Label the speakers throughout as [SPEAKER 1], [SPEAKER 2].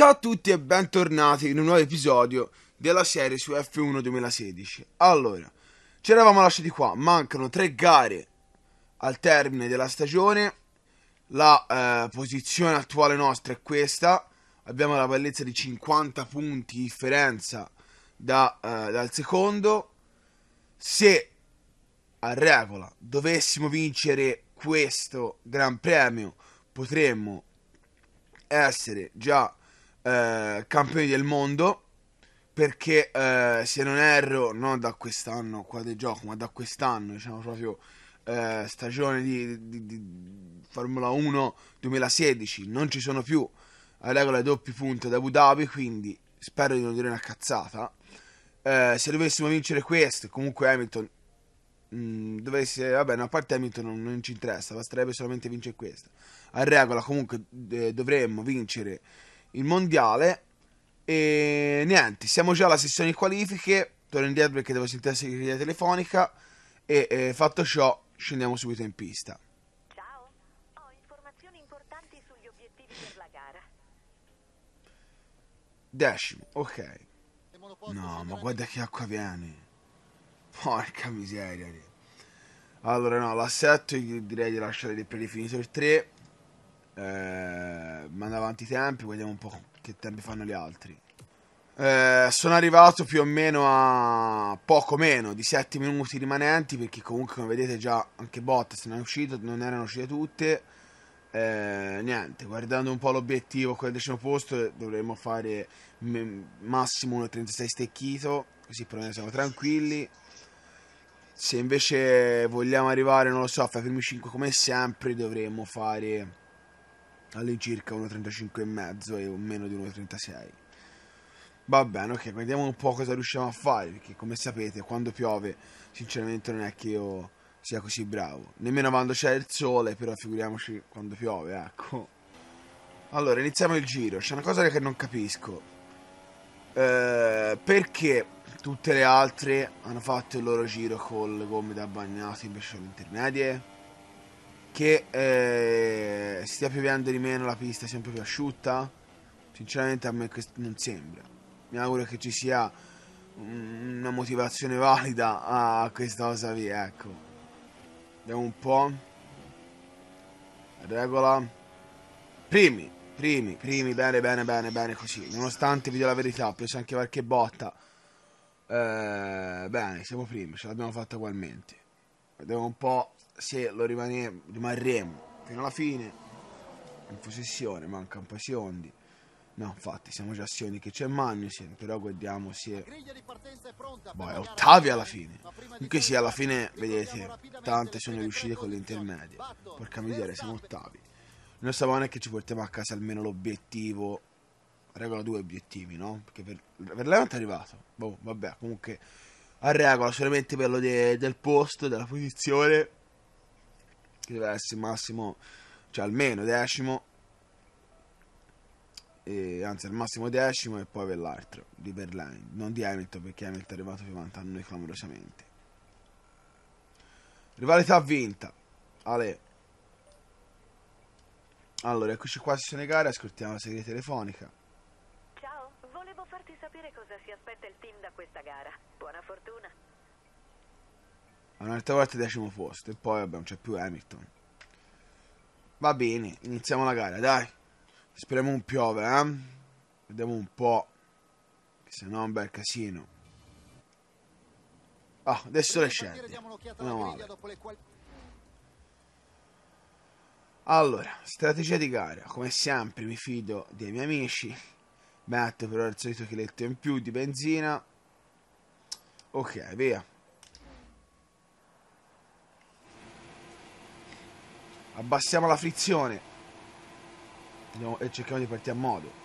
[SPEAKER 1] Ciao a tutti e bentornati in un nuovo episodio della serie su F1 2016. Allora, ci eravamo lasciati qua, mancano tre gare al termine della stagione. La eh, posizione attuale nostra è questa. Abbiamo la bellezza di 50 punti di differenza da, eh, dal secondo. Se a regola dovessimo vincere questo Gran Premio, potremmo essere già eh, campioni del mondo perché eh, se non erro non da quest'anno qua del gioco ma da quest'anno diciamo proprio eh, stagione di, di, di, Formula 1 2016 non ci sono più. A regola doppi punti ad Abu Dhabi quindi spero di non dire una cazzata. Eh, se dovessimo vincere questo comunque Hamilton mm, dovesse vabbè no, a parte Hamilton non, non ci interessa basterebbe solamente vincere questo a regola comunque eh, dovremmo vincere il mondiale. E niente, siamo già alla sessione di qualifiche. Torno indietro perché devo sentire la segreteria telefonica. E eh, fatto ciò, scendiamo subito in pista.
[SPEAKER 2] Ciao, ho informazioni importanti sugli obiettivi per la gara.
[SPEAKER 1] Decimo, ok. No, ma guarda che acqua viene. Porca miseria. Allora, no, l'assetto direi di lasciare per predefinito il 3 eh, manda avanti i tempi, vediamo un po' che tempi fanno gli altri. Eh, sono arrivato più o meno a poco meno di 7 minuti rimanenti perché comunque come vedete già anche Bottas non è uscito, non erano uscite tutte. Eh, niente, guardando un po' l'obiettivo con il decimo posto dovremmo fare massimo 1.36 stecchito, così però siamo tranquilli. Se invece vogliamo arrivare, non lo so, a fare i primi 5 come sempre, dovremmo fare all'incirca 1.35 e meno di 1.36 va bene ok vediamo un po' cosa riusciamo a fare perché come sapete quando piove sinceramente non è che io sia così bravo. Nemmeno quando c'è il sole però figuriamoci quando piove ecco. Allora iniziamo il giro. C'è una cosa che non capisco. Eh, perché tutte le altre hanno fatto il loro giro con le gomme da bagnato invece le intermedie che eh, stia piovendo di meno, la pista è sempre più asciutta. Sinceramente a me non sembra. Mi auguro che ci sia una motivazione valida a questa cosa via, ecco. Vediamo un po'. Regola. Primi, primi, primi, bene, bene, bene, bene così. Nonostante vi do la verità, ho preso anche qualche botta. Eh, bene, siamo primi, ce l'abbiamo fatta ugualmente. Vediamo un po' se lo rimane, rimarremo fino alla fine. In possessione manca un po' Siondi no infatti siamo già Siondi che c'è Magnussen però guardiamo se boh è ottavi alla fine. Comunque sì alla fine vedete tante sono riuscite con le intermedie. porca miseria siamo ottavi. Il nostro non è che ci portiamo a casa almeno l'obiettivo. Regola due obiettivi no? perché per, per Levante è arrivato. Boh vabbè comunque a regola solamente quello de, del posto della posizione che deve essere massimo, cioè almeno decimo, e, anzi al massimo decimo e poi per l'altro di Berlin, non di Hamilton perché Hamilton è arrivato più avanti a noi clamorosamente. Rivalità vinta, Ale. Allora, eccoci qua sessione gare, ascoltiamo la serie telefonica.
[SPEAKER 2] Farti sapere cosa si aspetta il team da questa gara. Buona fortuna.
[SPEAKER 1] Un'altra volta decimo posto e poi vabbè non c'è più Hamilton. Va bene iniziamo la gara dai. Speriamo un piove eh. Vediamo un po' che se no è un bel casino. Ah adesso le scende allora strategia di gara come sempre mi fido dei miei amici metto però il solito chiletto in più di benzina. Ok via. Abbassiamo la frizione. E cerchiamo di partire a modo.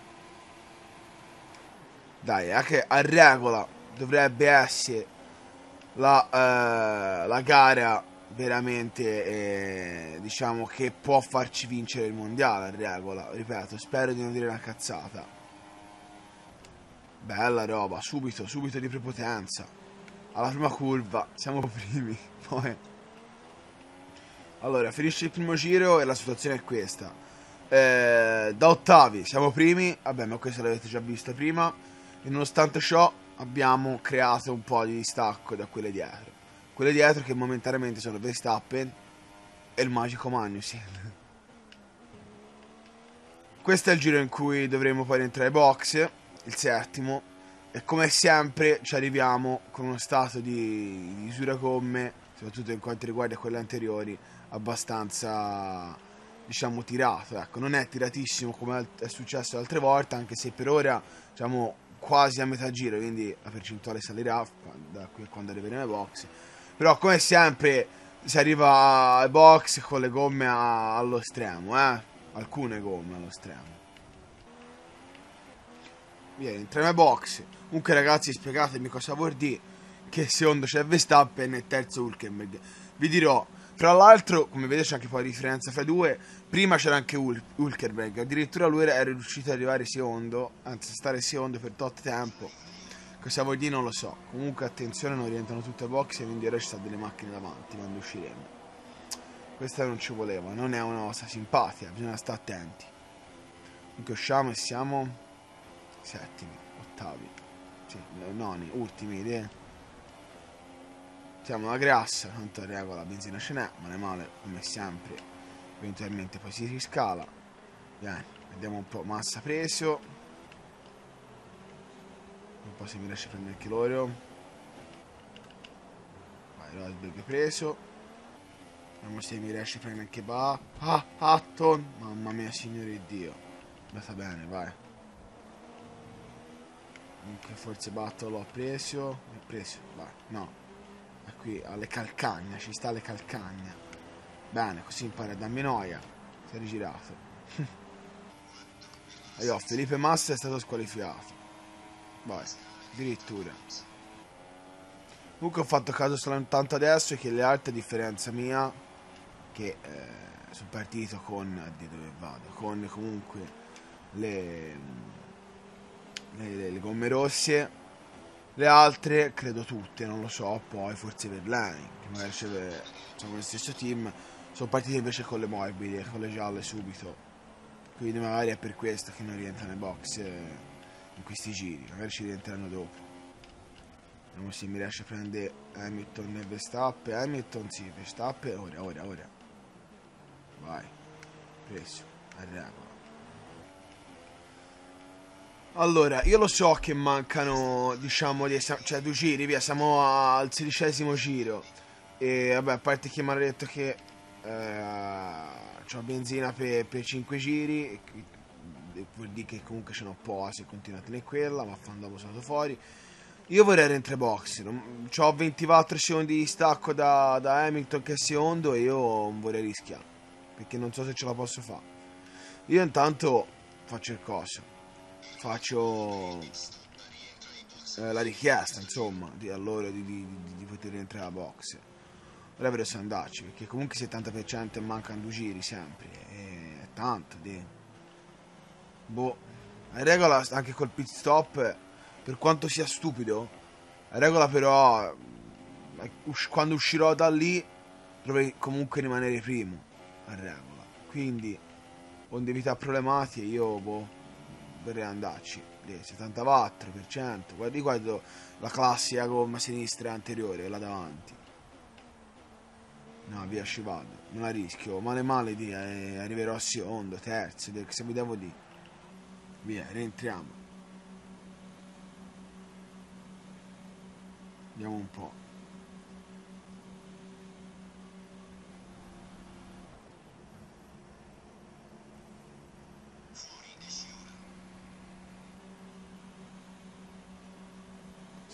[SPEAKER 1] Dai anche a regola dovrebbe essere la, eh, la gara veramente eh, diciamo che può farci vincere il mondiale a regola. Ripeto spero di non dire una cazzata bella roba subito subito di prepotenza alla prima curva siamo primi poi allora, finisce il primo giro e la situazione è questa. eh, da ottavi siamo primi, vabbè ma questo l'avete già visto prima, e nonostante ciò abbiamo creato un po' di distacco da quelle dietro. Quelle dietro che momentaneamente sono Verstappen e il magico Magnussen. Questo è il giro in cui dovremo poi rientrare ai box, il settimo, e come sempre ci arriviamo con uno stato di, misura gomme, soprattutto in quanto riguarda quelle anteriori, abbastanza diciamo tirato. Ecco, non è tiratissimo come è successo altre volte, anche se per ora diciamo quasi a metà giro, quindi la percentuale salirà da qui a quando arriveremo ai box. Però come sempre si arriva ai box con le gomme allo stremo, eh? Alcune gomme allo stremo. Vieni, entriamo ai box. Comunque ragazzi spiegatemi cosa vuol dire che secondo c'è Verstappen e terzo Hulkenberg. Vi dirò, tra l'altro, come vedete c'è anche poi la differenza fra i due, prima c'era anche Hul- Hulkenberg, addirittura lui era riuscito ad arrivare secondo, anzi stare secondo per tot tempo. Cosa vuol dire non lo so. Comunque attenzione, non rientrano tutte box e quindi ora ci stanno delle macchine davanti quando usciremo. Questa non ci voleva, non è una cosa simpatica, bisogna stare attenti. Comunque usciamo e siamo settimi, ottavi, sì, noni, ultimi, idee. Siamo una grassa, tanto regola, benzina ce n'è, è male, come sempre. Eventualmente poi si riscala. Bene, vediamo un po', massa preso. Un po' se mi riesce a prendere anche loro. Vai, Rosberg preso. Vediamo se mi riesce a prendere anche Ba. Ah, Hatton. Mamma mia, signore Dio. Andata bene, vai. Forse Batto l'ho preso. L'ho preso, vai. No. È qui alle calcagna, ci sta alle calcagna. Bene, così impara a darmi noia. Si è rigirato. io, Felipe Massa è stato squalificato. Vai, addirittura. Comunque ho fatto caso soltanto adesso che le altre, a differenza mia, che eh, sono partito con, di dove vado, con comunque le, le, le, le gomme rosse, le altre credo tutte, non lo so, poi forse Verlaine, che magari c'è, sono lo stesso team, sono partiti invece con le morbide, con le gialle subito, quindi magari è per questo che non rientrano nei box eh, in questi giri, magari ci rientreranno dopo. Vediamo se mi riesce a prendere Hamilton e Verstappen, Hamilton sì, Verstappen, ora, ora, ora. Vai, preso, a regola. Allora, io lo so che mancano, diciamo, cioè due giri, via, siamo al sedicesimo giro. E vabbè, a parte che mi hanno detto che eh, ho benzina per, per 5 giri, vuol dire che comunque ce n'ho po' se continuo a tenere quella, ma dopo sono fuori. Io vorrei rientrare box, ho 24 secondi di stacco da, da Hamilton che è secondo e io non vorrei rischiare, perché non so se ce la posso fare. Io intanto faccio il coso faccio eh, la richiesta insomma di, a loro di, di, di, poter entrare a box. Vorrebbero andarci perché comunque 70% e mancano due giri sempre e è tanto di boh. La regola anche col pit stop per quanto sia stupido la regola però quando uscirò da lì dovrei comunque rimanere primo a regola. Quindi onde evitare problematiche io boh vorrei andarci. Il 74% guardi guardo la classica gomma sinistra anteriore quella davanti. No via ci vado non la rischio. Male male di eh, arriverò a secondo terzo se mi devo dire via rientriamo. Vediamo un po'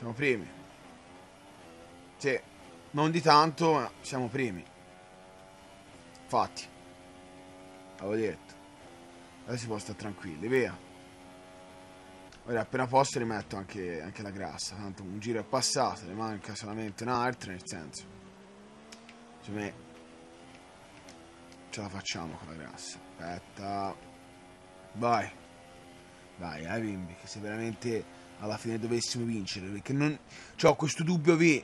[SPEAKER 1] Siamo primi. Sì, non di tanto, ma siamo primi. Infatti. Avevo detto. Adesso si può stare tranquilli, via. Ora appena posso rimetto anche, anche, la grassa. Tanto un giro è passato, ne manca solamente un'altra, nel senso. Secondo me ce la facciamo con la grassa. Aspetta. Vai. Vai, eh, bimbi, che sei veramente alla fine dovessimo vincere. Perché non. Ho questo dubbio V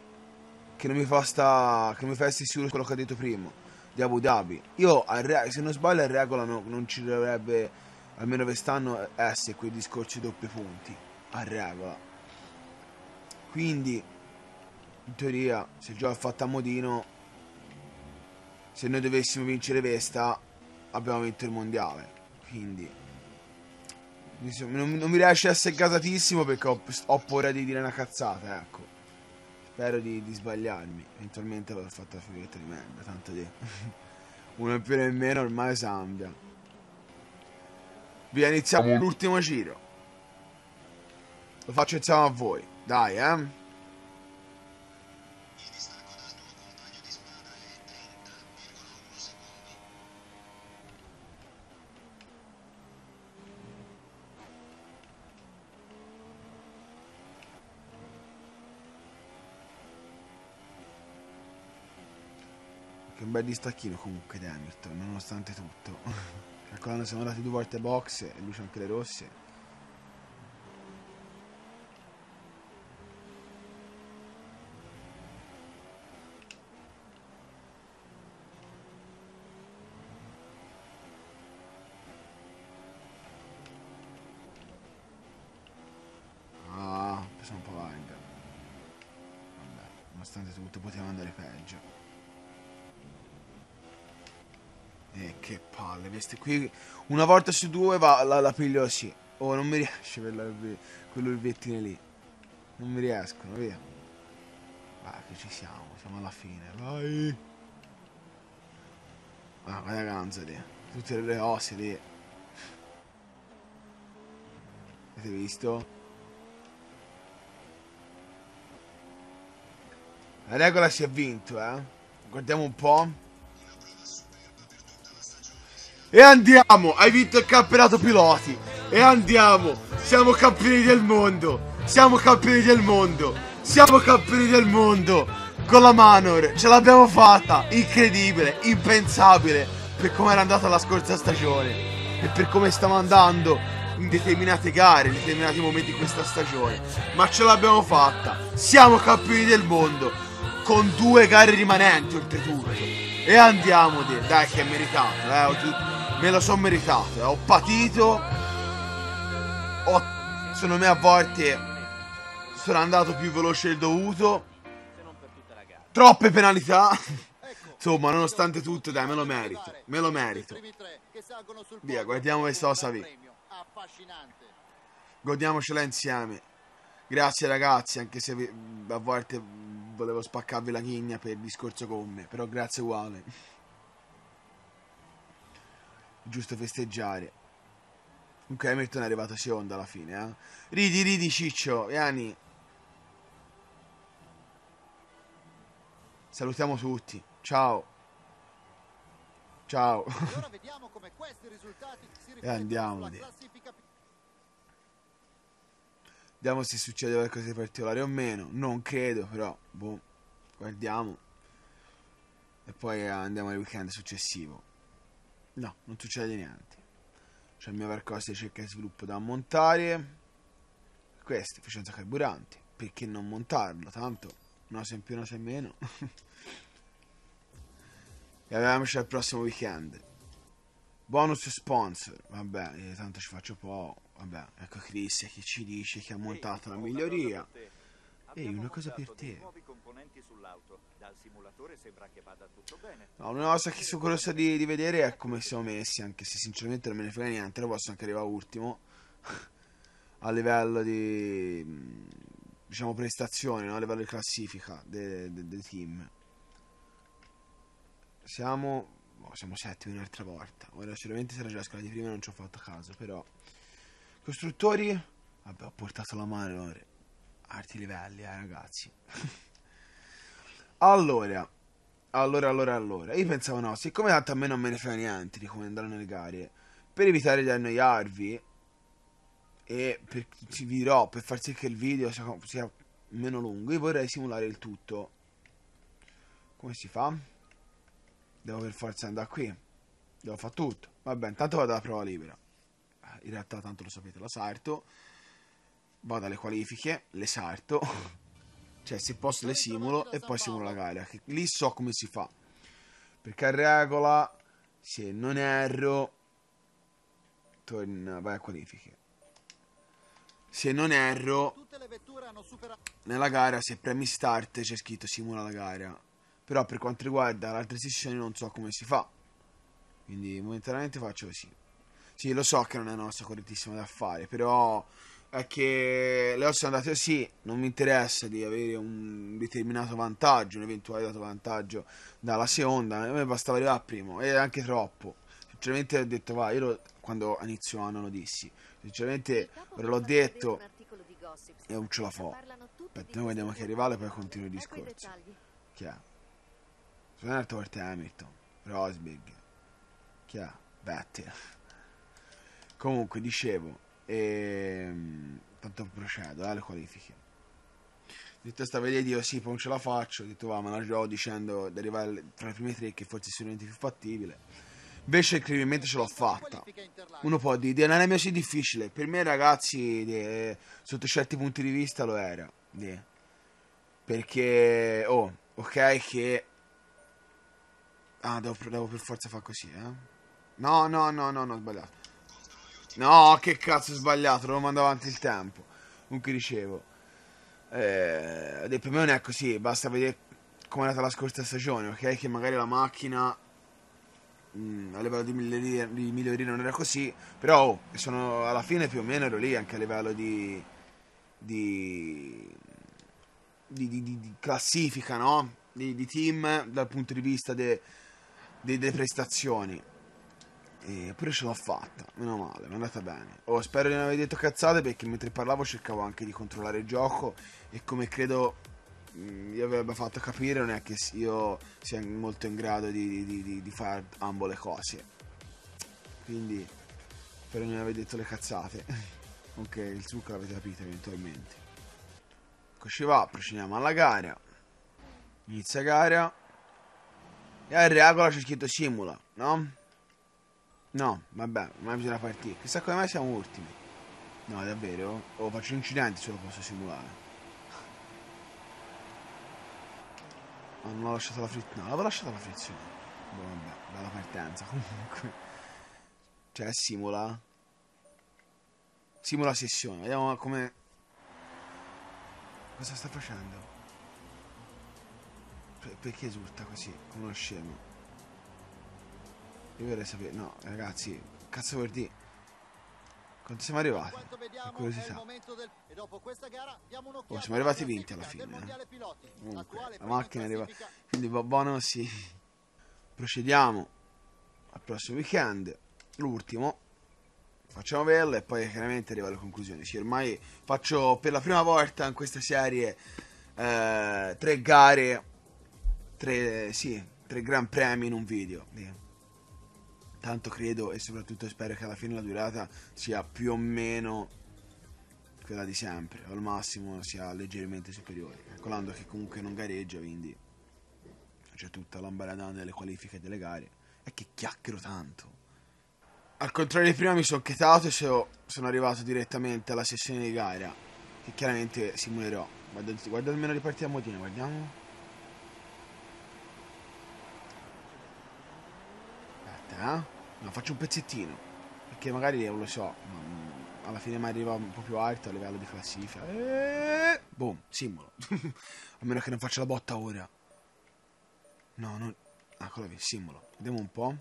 [SPEAKER 1] che non mi fa sta. che non mi fa essere sicuro di quello che ha detto prima. di Abu Dhabi. Io, se non sbaglio, a regola no, non ci dovrebbe, almeno quest'anno, essere quei discorsi doppi punti. A regola. Quindi, in teoria, se il gioco è fatto a modino, se noi dovessimo vincere Vesta, abbiamo vinto il mondiale. Quindi, non, non mi riesce a essere gasatissimo perché ho, ho paura di dire una cazzata, ecco. Spero di, di sbagliarmi. Eventualmente l'avrò fatta la figuretta di merda. Tanto di. Uno in più e meno ormai sambia. Via, iniziamo l'ultimo giro. Lo faccio insieme a voi. Dai, eh. Che un bel distacchino comunque di Hamilton, nonostante tutto. Calcolando siamo andati due volte box e lui c'ha anche le rosse. Ah, preso un po' larga. Vabbè, nonostante tutto poteva andare peggio. Eh, che palle, queste qui una volta su due va, la, la piglio sì. Oh, non mi riesce per la, quello il vettine lì. Non mi riescono, via. Vai, che ci siamo, siamo alla fine, vai. Ah, guarda ganza lì. Tutte le osse lì. Avete visto? La regola si è vinto, eh. Guardiamo un po'. E andiamo, hai vinto il campionato piloti. E andiamo, siamo campioni del mondo. Siamo campioni del mondo. Siamo campioni del mondo. Con la Manor, ce l'abbiamo fatta. Incredibile, impensabile. Per come era andata la scorsa stagione. E per come stiamo andando in determinate gare, in determinati momenti di questa stagione. Ma ce l'abbiamo fatta. Siamo campioni del mondo. Con due gare rimanenti oltretutto. E andiamo, dai che è meritato, eh me lo sono meritato. Eh. Ho patito. Ho, secondo me a volte sono andato più veloce del dovuto. Troppe penalità. Insomma, nonostante tutto, dai, me lo merito. Me lo merito. Via, guardiamo questa cosa lì. Godiamocela insieme. Grazie ragazzi, anche se a volte volevo spaccarvi la chigna per il discorso con me, però grazie uguale giusto festeggiare. Comunque Hamilton è arrivato secondo alla fine, eh. Ridi, ridi, ciccio, Iani. Salutiamo tutti. Ciao. Ciao. e andiamo. Vediamo se succede qualcosa di particolare o meno. Non credo, però. Boh. Guardiamo. E poi andiamo al weekend successivo. No, non succede niente. C'è il mio percorso di ricerca e sviluppo da montare. Questo, efficienza carburante. Perché non montarlo? Tanto, una se in più, una se in meno. e avevamoci al prossimo weekend. Bonus sponsor. Vabbè, tanto ci faccio po'. Vabbè, ecco Chris che ci dice che ha montato la miglioria. Ehi, una cosa per te. No, una cosa che sono curioso di, di, vedere è come siamo messi, anche se sinceramente non me ne frega niente, lo posso anche arrivare ultimo. a livello di diciamo prestazioni, no? a livello di classifica dei de, de team. Siamo oh, siamo settimi un'altra volta. Ora sicuramente se era già la scala di prima non ci ho fatto caso, però costruttori vabbè, ho portato la mano ora alti livelli, eh, ragazzi. allora, allora, allora, allora. Io pensavo, no, siccome tanto a me non me ne frega niente di come andare nelle gare, per evitare di annoiarvi, e per, vi dirò, per far sì che il video sia, sia meno lungo, io vorrei simulare il tutto. Come si fa? Devo per forza andare qui. Devo fare tutto. Vabbè, intanto vado alla prova libera. In realtà tanto lo sapete, la sarto vado alle qualifiche, le salto, cioè se posso le simulo e poi simulo la gara, che lì so come si fa. Perché a regola, se non erro, torna, vai a qualifiche. Se non erro, nella gara se premi start c'è scritto simula la gara. Però per quanto riguarda le altre sessioni non so come si fa. Quindi momentaneamente faccio così. Sì, lo so che non è una cosa correttissima da fare, però è che le cose sono andate così, non mi interessa di avere un determinato vantaggio, un eventuale vantaggio dalla seconda, a me bastava arrivare primo, e anche troppo. Sinceramente ho detto, va, io lo, quando inizio anno lo dissi, sinceramente l'ho detto e non ce la fa. Aspetta, noi vediamo che rivale poi continuo il discorso. Chi è? Sono l'altra volta Hamilton, Rosberg, chi è? Vettel. Comunque, dicevo, ehm, tanto procedo, eh, le qualifiche. Detto sta vedere io sì, poi non ce la faccio, ho detto va, ma la gioco dicendo di arrivare tra i primi tre che forse è sicuramente più fattibile. Invece incredibilmente ce l'ho fatta. Uno può dire, non è mai così difficile. Per me ragazzi, de, sotto certi punti di vista lo era. De. Perché, oh, ok che... Ah, devo, devo per forza fare così, eh. No, no, no, no, no, ho sbagliato. No, che cazzo ho sbagliato, devo mandare avanti il tempo. Comunque dicevo, eh, per me non è così, basta vedere come è andata la scorsa stagione, ok? Che magari la macchina mh, mm, a livello di miglioria, di miglioria, non era così, però oh, sono, alla fine più o meno ero lì anche a livello di, di, di, di classifica, no? Di, team dal punto di vista de, delle prestazioni. Eppure ce l'ho fatta, meno male, mi è andata bene. Oh, spero di non aver detto cazzate perché mentre parlavo cercavo anche di controllare il gioco e come credo mm, vi abbia fatto capire non è che io sia molto in grado di, di, di, di fare ambo le cose. Quindi spero di non aver detto le cazzate. ok, il succo l'avete capito eventualmente. Eccoci va, procediamo alla gara. Inizia gara. E a regola c'è scritto simula, no? No, vabbè, ma bisogna partire. Chissà come mai siamo ultimi. No, davvero? O oh, faccio incidenti se lo posso simulare. Oh, non ho lasciato la frizione. No, l'avevo lasciata la frizione. Boh, vabbè, bella partenza. Comunque. Cioè, simula. Simula sessione. Vediamo come... Cosa sta facendo? Perché esulta così? Come uno scemo. Io vorrei sapere, no ragazzi, cazzo vuol dire? Quanto siamo arrivati? Per curiosità. Oh, siamo arrivati vinti alla fine. Eh. Comunque, la macchina arriva. Quindi va buono, sì. Procediamo al prossimo weekend. L'ultimo. Facciamo vederlo e poi chiaramente arriva alle conclusioni. Sì, ormai faccio per la prima volta in questa serie eh, tre gare, tre, sì, tre gran premi in un video. Via tanto credo e soprattutto spero che alla fine la durata sia più o meno quella di sempre, o al massimo sia leggermente superiore, calcolando che comunque non gareggia, quindi c'è tutta l'ambaradana delle qualifiche delle gare. E che chiacchiero tanto. Al contrario di prima mi sono chetato e sono arrivato direttamente alla sessione di gara, che chiaramente simulerò. Guarda, guarda almeno le partite a modine, guardiamo. Eh. No, faccio un pezzettino. Perché magari non lo so. Alla fine mi arriva un po' più alto a livello di classifica. E... Boom, simbolo. a meno che non faccia la botta ora. No, non. Eccolo lì, simbolo. Vediamo un po'.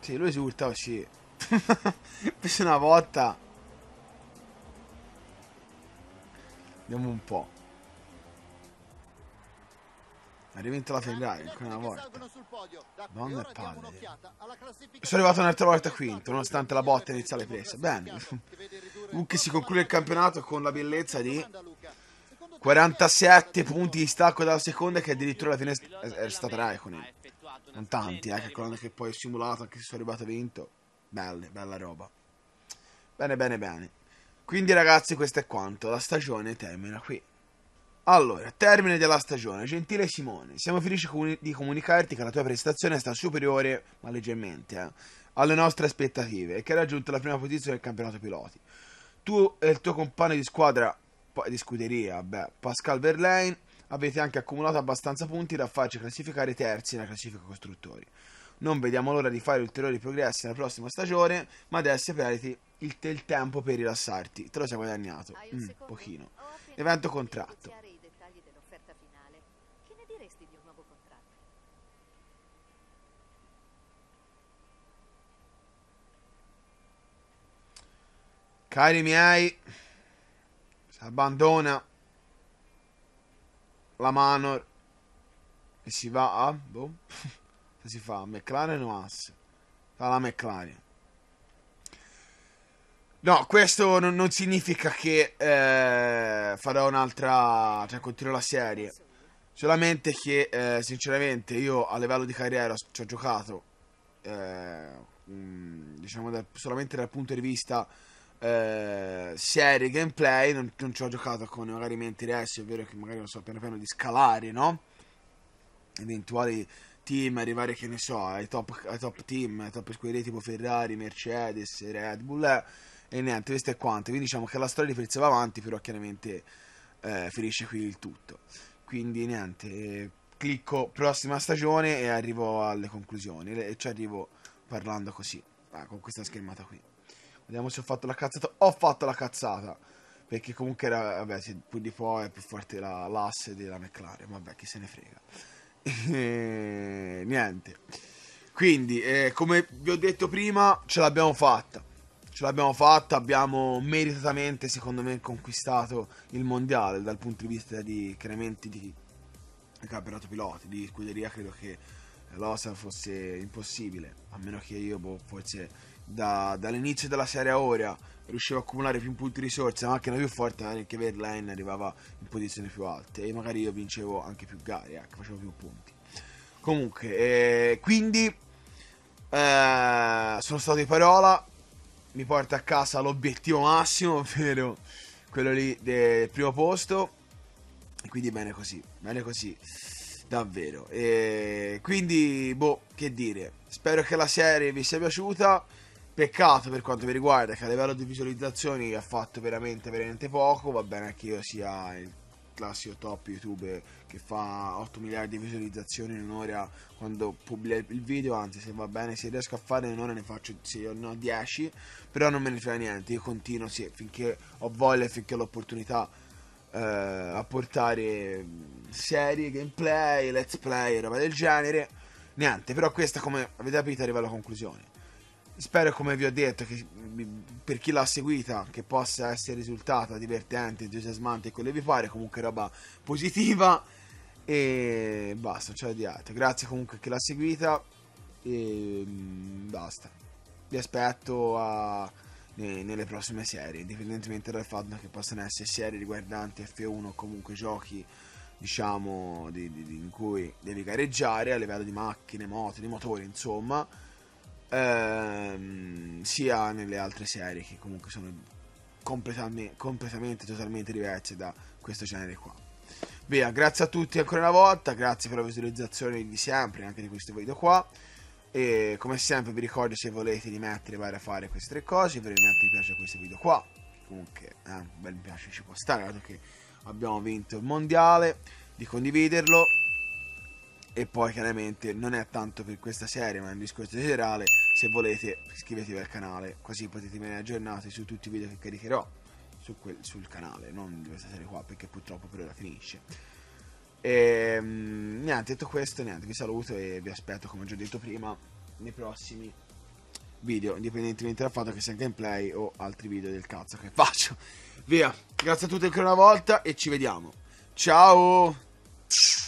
[SPEAKER 1] Sì, lui esulta, oh, sì. Preso una botta. Vediamo un po'. Ha rivinto la Ferrari ancora una volta. Donna e palle. Sono arrivato un'altra volta quinto, nonostante la botta iniziale presa. Bene. Comunque si conclude il campionato con la bellezza di 47 punti di stacco dalla seconda che addirittura alla fine è stata Raikkonen. Non tanti, eh, calcolando che poi ho simulato anche se sono arrivato vinto. Belle, bella roba. Bene, bene, bene. Quindi ragazzi questo è quanto. La stagione termina qui. Allora, termine della stagione. Gentile Simone, siamo felici di comunicarti che la tua prestazione sta superiore, ma leggermente, eh, alle nostre aspettative e che hai raggiunto la prima posizione del campionato piloti. Tu e il tuo compagno di squadra, di scuderia, beh, Pascal Verlaine, avete anche accumulato abbastanza punti da farci classificare terzi nella classifica costruttori. Non vediamo l'ora di fare ulteriori progressi nella prossima stagione, ma adesso perdi il, il tempo per rilassarti. Te lo sei guadagnato. Mm, pochino. Evento contratto. Cari miei, si abbandona la Manor e si va a... Boh, si fa? McLaren o Haas? Fa la McLaren. No, questo non, non significa che eh, farò un'altra... cioè continuo la serie. Solamente che, eh, sinceramente, io a livello di carriera ci ho giocato, eh, mh, diciamo, da, solamente dal punto di vista eh, serie gameplay non, non, ci ho giocato con magari miei interessi ovvero che magari non so piano piano di scalare no? Eventuali team arrivare che ne so ai top, ai top team ai top squadre tipo Ferrari Mercedes Red Bull eh, e niente questo è quanto. Quindi diciamo che la storia di va avanti però chiaramente eh, finisce qui il tutto. Quindi niente eh, clicco prossima stagione e arrivo alle conclusioni. E ci arrivo parlando così ah, con questa schermata qui Vediamo se ho fatto la cazzata. Ho fatto la cazzata. Perché comunque era, vabbè, sì, più di poi è più forte la, della McLaren. Vabbè, chi se ne frega. Niente. Quindi, eh, come vi ho detto prima, ce l'abbiamo fatta. Ce l'abbiamo fatta, abbiamo meritatamente, secondo me, conquistato il mondiale dal punto di vista di incrementi di campionato piloti, di scuderia. Credo che l'osa fosse impossibile. A meno che io, boh, forse da, dall'inizio della serie a ora riusciva a accumulare più punti risorse, la macchina più forte anche Verlaine arrivava in posizioni più alte e magari io vincevo anche più gare, ecco, facevo più punti. Comunque, eh, quindi eh, sono stato di parola, mi porta a casa l'obiettivo massimo, ovvero quello lì del primo posto. E quindi bene così, bene così, davvero. E quindi, boh, che dire. Spero che la serie vi sia piaciuta. Peccato per quanto mi riguarda che a livello di visualizzazioni ha fatto veramente, veramente poco. Va bene che io sia il classico top YouTube che fa 8 miliardi di visualizzazioni in un'ora quando pubblica il video. Anzi, se va bene, se riesco a fare in un'ora ne faccio se io ne ho 10. Però non me ne frega niente. Io continuo sì, finché ho voglia finché ho l'opportunità eh, a portare serie, gameplay, let's play, roba del genere. Niente, però questa come avete capito arriva alla conclusione spero come vi ho detto che per chi l'ha seguita che possa essere risultata divertente, entusiasmante quello che vi pare, comunque roba positiva e basta, c'è di altro. Grazie comunque a chi l'ha seguita e mm, basta. Vi aspetto a, ne, nelle prossime serie, indipendentemente dal fatto che possano essere serie riguardanti F1 o comunque giochi diciamo di, di, di, in cui devi gareggiare a livello di macchine, moto, di motori, insomma ehm, sia nelle altre serie che comunque sono completamente, completamente, totalmente diverse da questo genere qua. Via, grazie a tutti ancora una volta, grazie per la visualizzazione di sempre, anche di questo video qua. E come sempre vi ricordo se volete di mettere vai a fare queste tre cose, mettere mi piace questo video qua. Comunque, eh, bel mi piace ci può stare, dato che abbiamo vinto il mondiale, di condividerlo e poi chiaramente non è tanto per questa serie ma è un discorso generale. Se volete iscrivetevi al canale così potete rimanere aggiornati su tutti i video che caricherò su quel, sul canale non di questa serie qua perché purtroppo per ora finisce. E ehm, niente detto questo niente vi saluto e vi aspetto come ho già detto prima nei prossimi video indipendentemente dal fatto che sia gameplay o altri video del cazzo che faccio. Via grazie a tutti ancora una volta e ci vediamo. Ciao